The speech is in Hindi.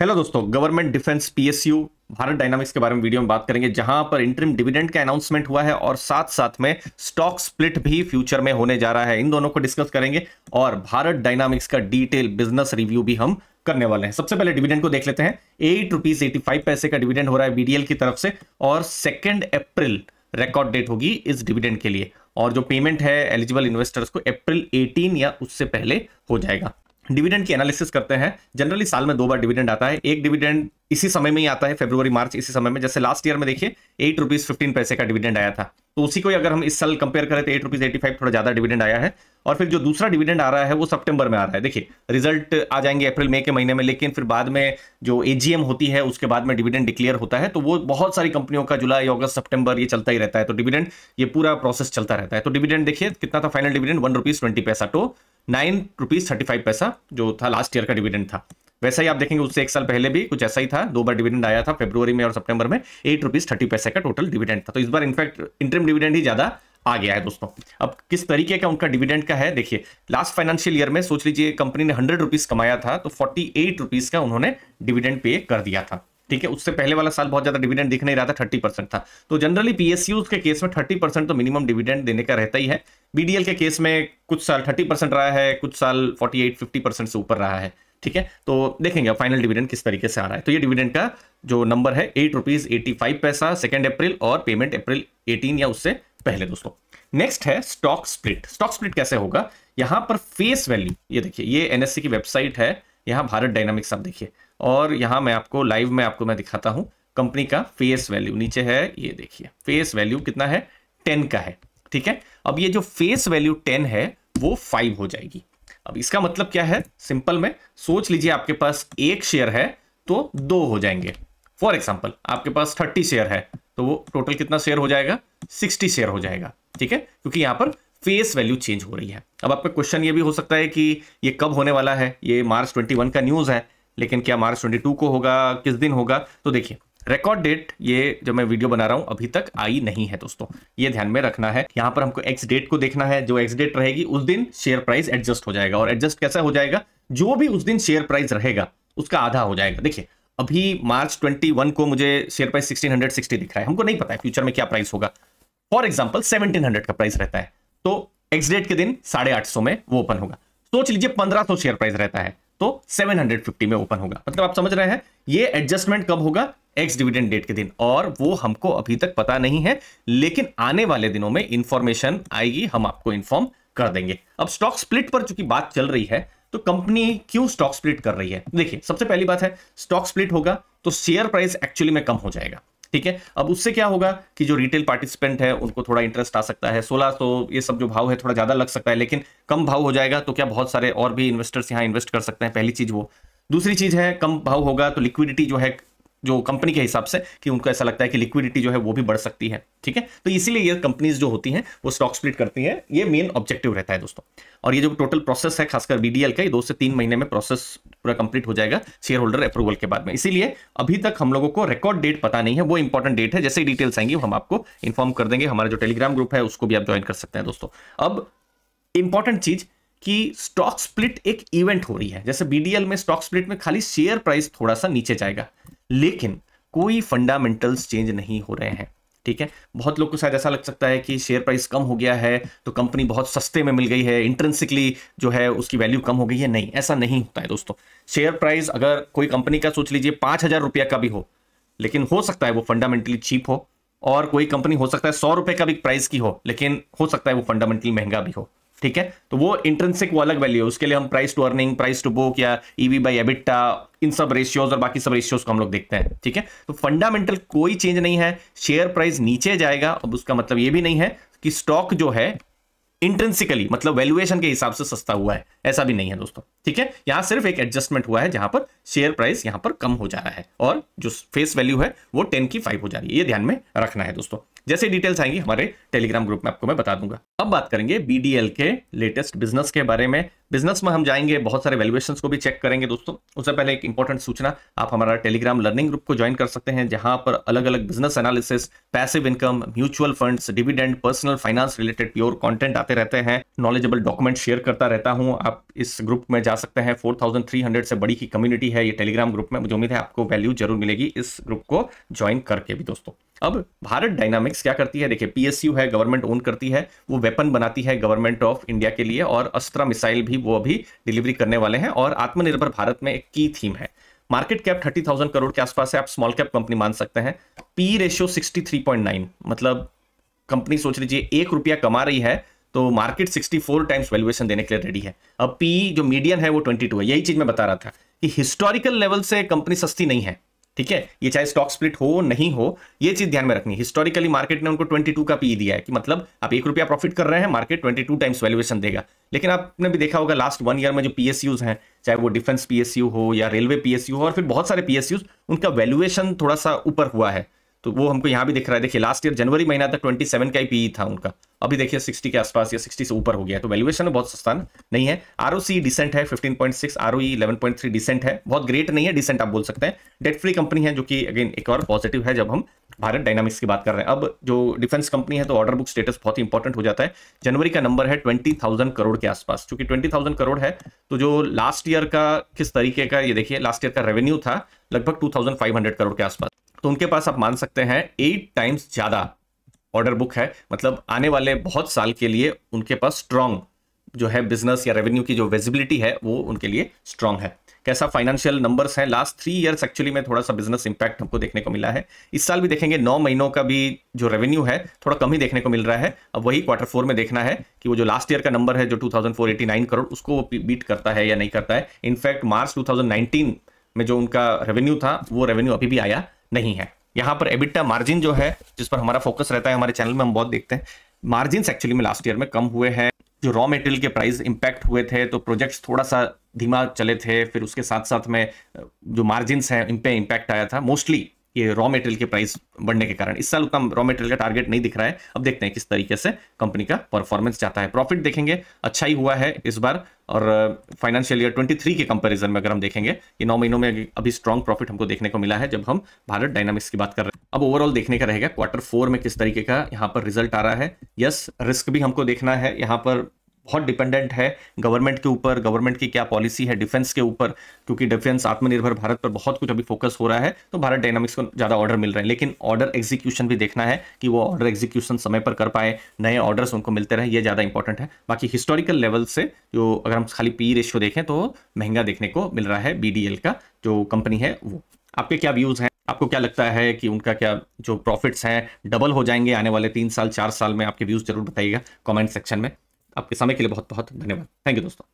हेलो दोस्तों। Government defence PSU Bharat Dynamics के बारे में वीडियो में बात करेंगे, जहाँ पर इंटरिम डिविडेंड का अनाउंसमेंट हुआ है और साथ साथ में स्टॉक स्प्लिट भी फ्यूचर में होने जा रहा है। इन दोनों को डिस्कस करेंगे और भारत डायनामिक्स का डिटेल बिज़नेस रिव्यू भी हम करने वाले हैं। सबसे पहले डिविडेंड को देख लेते हैं। एट रुपीज़ एटी फाइव पैसे का डिविडेंड हो रहा है बीडीएल की तरफ़ से और सेकेंड अप्रैल रिकॉर्ड डेट होगी इस डिविडेंड के लिए। और जो पेमेंट है एलिजिबल इन्वेस्टर्स को अप्रैल 18 या उससे पहले हो जाएगा। डिविडेंड की एनालिसिस करते हैं। जनरली साल में दो बार डिविडेंड आता है। एक डिविडेंड इसी समय में ही आता है फेब्रुवरी मार्च इसी समय में। जैसे लास्ट ईयर में देखिए एट रुपीज़ फिफ्टीन पैसे का डिविडेंड आया था। तो उसी को अगर हम इस साल कंपेयर करें तो एट रुपीज़ एटी फाइव थोड़ा ज़्यादा डिविडेंड आया है। और फिर जो दूसरा डिविडेंड आ रहा है, वो सितंबर में आ रहा है। देखिए रिज़ल्ट आ जाएँगे अप्रैल मई के महीने में, लेकिन फिर बाद में जो एजीएम होती है, उसके बाद में डिविडेंड डिक्लेयर होता है। तो वो बहुत सारी कंपनियों का जुलाई, अगस्त सितंबर ये चलता ही रहता है। तो डिविडेंड ये पूरा प्रोसेस चलता रहता है। तो डिविडेंड देखिए, कितना था final dividend one rupees twenty पैसा। तो nine rupees thirty five paisa जो था लास्ट ईयर का डिविडेंड था। वैसा ही आप देखेंगे, उससे एक साल पहले भी कुछ ऐसा ही था। दो बार डिविडेंड आया था फेब्रुवरी में और सितंबर में एट रुपीज़ थर्टी पैसे का टोटल डिविडेंड था। तो इस बार इनफैक्ट इंटरम डिविडेंड ही ज़्यादा आ गया है दोस्तों। अब किस तरीके का उनका डिविडेंड का है? देखिए लास्ट फाइनेंशियल ईयर में सोच लीजिए कंपनी ने हंड्रेड रुपीज़ कमाया था तो फोर्टी एट रुपीज़ का उन्होंने डिविडेंड पे कर दिया था। ठीक है, उससे पहले वाला साल बहुत ज़्यादा डिविडेंड दिख नहीं रहा था थर्टी परसेंट था। तो जनरली पीएसयू के केस में थर्टी परसेंट तो मिनिमम डिविडेंड देने का रहता ही है। बीडीएल के केस में कुछ साल थर्टी परसेंट रहा है, कुछ साल फोर्टी एट फिफ्टी परसेंट से ऊपर रहा है। ठीक है? तो देखेंगे फाइनल डिविडेंड किस तरीके से आ रहा है। तो ये डिविडेंड का जो नंबर है एट रुपीज़ एटी फाइव पैसा सेकेंड अप्रैल और पेमेंट अप्रैल एटीन या उससे पहले दोस्तों। नेक्स्ट है स्टॉक स्प्लिट स्टॉक स्प्लिट कैसे होगा? यहाँ पर फेस वैल्यू ये देखिए, ये एनएससी की वेबसाइट है, यहाँ भारत डायनामिक्स आप देखिए। और यहाँ मैं आपको लाइव में आपको मैं दिखाता हूँ कंपनी का फेस वैल्यू नीचे है, ये देखिए फेस वैल्यू कितना है? टेन का है, ठीक है? अब ये जो फेस वैल्यू टेन है, वो फाइव हो जाएगी। अब इसका मतलब क्या है? सिंपल में सोच लीजिए आपके पास एक शेयर है तो दो हो जाएँगे। फॉर एग्ज़ाम्पल आपके पास थर्टी शेयर है तो वो टोटल कितना शेयर हो जाएगा? सिक्सटी शेयर हो जाएगा, ठीक है? क्योंकि यहाँ पर फेस वैल्यू चेंज हो रही है। अब आपका क्वेश्चन ये भी हो सकता है कि ये कब होने वाला है? ये मार्च 21 का न्यूज़ है, लेकिन क्या मार्च 22 को होगा? किस दिन होगा? तो देखिए रिकॉर्ड डेट ये जब मैं वीडियो बना रहा हूँ, अभी तक आई नहीं है दोस्तों। ये ध्यान में रखना है। यहाँ पर हमको एक्स डेट को देखना है। जो एक्स डेट रहेगी, उस दिन शेयर प्राइस एडजस्ट हो जाएगा। और एडजस्ट कैसा हो जाएगा? जो भी उस दिन शेयर प्राइस रहेगा, उसका आधा हो जाएगा। देखिए, अभी मार्च 21 को मुझे शेयर प्राइस 1660 दिख रहा है। हमको नहीं पता है फ्यूचर में क्या प्राइस होगा। फॉर एग्ज़ाम्पल 1700 का प्राइस रहता है। तो एक्स डेट के दिन साढ़े आठ में वो ओपन होगा। सोच लीजिए 1500 शेयर प्राइस रहता है। तो 750 में ओपन होगा। मतलब आप समझ रहे हैं, ये एडजस्टमेंट कब होगा? एक्स डिविडेंड डेट के दिन। और वो हमको अभी तक पता नहीं है, लेकिन आने वाले दिनों में इंफॉर्मेशन आएगी, हम आपको इन्फॉर्म कर देंगे। अब स्टॉक स्प्लिट पर चूँकि बात चल रही है तो कंपनी क्यों स्टॉक स्प्लिट कर रही है? देखिए, सबसे पहली बात है स्टॉक स्प्लिट होगा तो शेयर प्राइस एक्चुअली में कम हो जाएगा। ठीक है? अब उससे क्या होगा कि जो रिटेल पार्टिसिपेंट है, उनको थोड़ा इंटरेस्ट आ सकता है। सोलह तो ये सब जो भाव है, थोड़ा ज़्यादा लग सकता है, लेकिन कम भाव हो जाएगा तो क्या बहुत सारे और भी इन्वेस्टर्स यहाँ इन्वेस्ट कर सकते हैं, पहली चीज़ वो। दूसरी चीज़ है, कम भाव होगा तो लिक्विडिटी जो है जो कंपनी के हिसाब से कि उनको ऐसा लगता है कि लिक्विडिटी जो है वो भी बढ़ सकती है, ठीक है? तो इसीलिए ये कंपनीज़ जो होती हैं, वो स्टॉक स्प्लिट करती हैं। ये मेन ऑब्जेक्टिव रहता है दोस्तों। और ये जो टोटल प्रोसेस है, खासकर बीडीएल का, ये दो से तीन महीने में प्रोसेस पूरा कंप्लीट हो जाएगा शेयर होल्डर अप्रूवल के बाद में। इसीलिए अभी तक हम लोगों को रिकॉर्ड डेट पता नहीं है, वो इंपॉर्टेंट डेट है। जैसे डिटेल्स आएँगे, हम आपको इन्फॉर्म कर देंगे। हमारा जो टेलीग्राम ग्रुप है, उसको भी आप ज्वाइन कर सकते हैं दोस्तों। अब इंपॉर्टेंट चीज़ कि स्टॉक स्प्लिट एक इवेंट हो रही है। जैसे बीडीएल में स्टॉक स्प्लिट में खाली शेयर प्राइस थोड़ा सा नीचे जाएगा। लेकिन कोई फंडामेंटल्स चेंज नहीं हो रहे हैं, ठीक है? बहुत लोग को शायद ऐसा लग सकता है कि शेयर प्राइस कम हो गया है तो कंपनी बहुत सस्ते में मिल गई है इंट्रेंसिकली जो है उसकी वैल्यू कम हो गई है? नहीं, ऐसा नहीं होता है दोस्तों। शेयर प्राइस अगर कोई कंपनी का सोच लीजिए पाँच हज़ार रुपया का भी हो, लेकिन हो सकता है वो फंडामेंटली चीप हो, और कोई कंपनी हो सकता है सौ रुपए का भी प्राइस की हो, लेकिन हो सकता है वो फंडामेंटली महँगा भी हो। ठीक है? तो वो इंट्रेंसिक वो अलग वैल्यू है। उसके लिए हम price to earning price to book या ईवी बाई एबिटा इन सब रेशियोज और बाकी सब रेशियोज को हम लोग देखते हैं, ठीक है? तो फंडामेंटल कोई चेंज नहीं है। शेयर प्राइस नीचे जाएगा। अब उसका मतलब ये भी नहीं है कि स्टॉक जो है इंट्रेंसिकली मतलब वैल्यूएशन के हिसाब से सस्ता हुआ है। ऐसा भी नहीं है दोस्तों, ठीक है? यहाँ सिर्फ़ एक एडजस्टमेंट हुआ है जहाँ पर शेयर प्राइस यहाँ पर कम हो जा रहा है और जो फेस वैल्यू है वो टेन की फाइव हो जा रही है। ये ध्यान में रखना है दोस्तों। जैसे डिटेल्स आएँगी हमारे टेलीग्राम ग्रुप में आपको मैं बता दूँगा। अब बात करेंगे बीडीएल के लेटेस्ट बिज़नेस के बारे में। बिज़नेस में हम जाएँगे, बहुत सारे वैल्यूएशन को भी चेक करेंगे दोस्तों। उससे पहले एक इंपॉर्टेंट सूचना, आप हमारा टेलीग्राम लर्निंग ग्रुप को ज्वाइन कर सकते हैं, जहाँ पर अलग अलग business analysis passive income mutual funds dividend personal finance related pure content आते रहते हैं। नॉलेजेबल डॉक्यूमेंट शेयर करता रहता हूँ, आप आप इस ग्रुप में जा सकते हैं। 4300 से बड़ी की कम्युनिटी है ये टेलीग्राम ग्रुप में। मुझे उम्मीद है आपको वैल्यू ज़रूर मिलेगी इस ग्रुप को ज्वाइन करके भी दोस्तों। अब भारत डायनामिक्स क्या करती है? देखिए, पीएसयू है, गवर्नमेंट ओन करती है, वो वेपन बनाती है गवर्नमेंट ऑफ़ इंडिया के लिए और अस्त्रा, मिसाइल भी वो अभी डिलीवरी करने वाले हैं और आत्मनिर्भर भारत में एक की थीम है। Market cap thirty thousand crore के आसपास है, आप स्मॉल कैप कंपनी मान सकते हैं। P ratio sixty three point nine मतलब कंपनी सोच लीजिए एक रुपया कमा रही है तो मार्केट 64 टाइम्स वैल्यूएशन देने के लिए रेडी है। अब पी जो मीडियन है वो 22 है। यही चीज़ मैं बता रहा था कि हिस्टोरिकल लेवल से कंपनी सस्ती नहीं है, ठीक है? ये चाहे स्टॉक स्प्लिट हो, नहीं हो, ये चीज़ ध्यान में रखनी हिस्टोरिकली मार्केट ने उनको 22 का पी दिया है कि मतलब आप एक रुपया प्रॉफिट कर रहे हैं मार्केट 22 टाइम्स वैल्यूएशन देगा। लेकिन आपने भी देखा होगा लास्ट वन ईयर में जो पीएसयूज हैं, चाहे वो डिफेंस पीएसयू हो या रेलवे पीएसयू हो, और फिर बहुत सारे पीएसयूज उनका वैल्यूएशन थोड़ा सा ऊपर हुआ है। तो वो हमको यहाँ भी दिख रहा है। देखिए लास्ट ईयर जनवरी महीना तक 27 का ही पी था उनका। अभी देखिए 60 के आसपास या 60 से ऊपर हो गया तो वैल्यूएशन में बहुत सस्ता नहीं है। आर ओ सी डिसेंट है 15.6 आर ओ थ्री डिसेंट है। बहुत ग्रेट नहीं है डिसेंट आप बोल सकते हैं। डेट फ्री कंपनी है, जो कि अगेन एक और पॉजिटिव है, जब हम भारत डायनामिक्स की बात कर रहे हैं। अब जो डिफेंस कंपनी है तो ऑर्डर बुक स्टेटस बहुत ही इंपॉर्टेंट हो जाता है। जनवरी का नंबर है ट्वेंटी थाउज़ेंड करोड़ के आसपास। क्योंकि ट्वेंटी थाउज़ेंड करोड़ है तो जो लास्ट ईयर का किस तरीके का, ये देखिए लास्ट ईयर का रेवेन्यू था, लगभग two thousand five hundred crore के आसपास। तो उनके पास आप मान सकते हैं एट टाइम्स ज़्यादा ऑर्डर बुक है। मतलब आने वाले बहुत साल के लिए उनके पास स्ट्रांग जो है बिज़नेस या रेवेन्यू की जो विजिबिलिटी है, वो उनके लिए स्ट्रांग है। कैसा फाइनेंशियल नंबर्स हैं? लास्ट थ्री इयर्स एक्चुअली में थोड़ा सा बिज़नेस इंपैक्ट हमको देखने को मिला है। इस साल भी देखेंगे नौ महीनों का भी जो रेवेन्यू है, थोड़ा कम ही देखने को मिल रहा है। अब वही क्वार्टर फोर में देखना है कि वो जो लास्ट ईयर का नंबर है, जो टू करोड़ उसको वो बीट करता है या नहीं करता है। इनफैक्ट मार्च टू में जो उनका रेवेन्यू था, वो रेवेन्यू अभी भी आया नहीं है। यहाँ पर एबिटा मार्जिन जो है, जिस पर हमारा फोकस रहता है, हमारे चैनल में हम बहुत देखते हैं मार्जिन एक्चुअली में लास्ट ईयर में कम हुए हैं। जो रॉ मटेरियल के प्राइस इंपैक्ट हुए थे तो प्रोजेक्ट्स थोड़ा सा धीमा चले थे, फिर उसके साथ साथ में, जो मार्जिन हैं, इन पे इम्पैक्ट आया था। मोस्टली ये रॉ मटेरियल के प्राइस बढ़ने के कारण। इस साल उतना रॉ मटेरियल का टारगेट नहीं दिख रहा है। अब देखते हैं किस तरीके से कंपनी का परफॉर्मेंस जाता है। प्रॉफिट देखेंगे। अच्छा ही हुआ है इस बार। और फाइनेंशियल ईयर 23 के कंपैरिजन में अगर हम देखेंगे कि नौ महीनों में अभी स्ट्रॉन्ग प्रॉफिट हमको देखने को मिला है जब हम भारत डायनामिक्स की बात कर रहे हैं। अब ओवरऑल देखने का रहेगा क्वार्टर फोर में किस तरीके का यहाँ पर रिज़ल्ट आ रहा है। यस रिस्क भी हमको देखना है। यहाँ पर बहुत डिपेंडेंट है। गवर्नमेंट के ऊपर गवर्नमेंट की क्या पॉलिसी है? डिफेंस के ऊपर, क्योंकि डिफेंस आत्मनिर्भर भारत पर बहुत कुछ अभी फोकस हो रहा है तो भारत डायनामिक्स को ज़्यादा ऑर्डर मिल रहे हैं। लेकिन ऑर्डर एग्जीक्यूशन भी देखना है कि वो ऑर्डर एग्जीक्यूशन समय पर कर पाए, नए ऑर्डर्स उनको मिलते रहे, ये ज़्यादा इंपॉर्टेंट है। बाकी हिस्टोरिकल लेवल से जो अगर हम खाली पी रेशियो देखें तो महँगा देखने को मिल रहा है BDL का, जो कंपनी है वो। आपके क्या व्यूज़ हैं? आपको क्या लगता है कि उनका क्या जो प्रॉफिट्स हैं डबल हो जाएँगे आने वाले तीन साल, चार साल में? आपके व्यूज़ ज़रूर बताइएगा कमेंट सेक्शन में। आपके समय के लिए बहुत बहुत धन्यवाद। थैंक यू दोस्तों।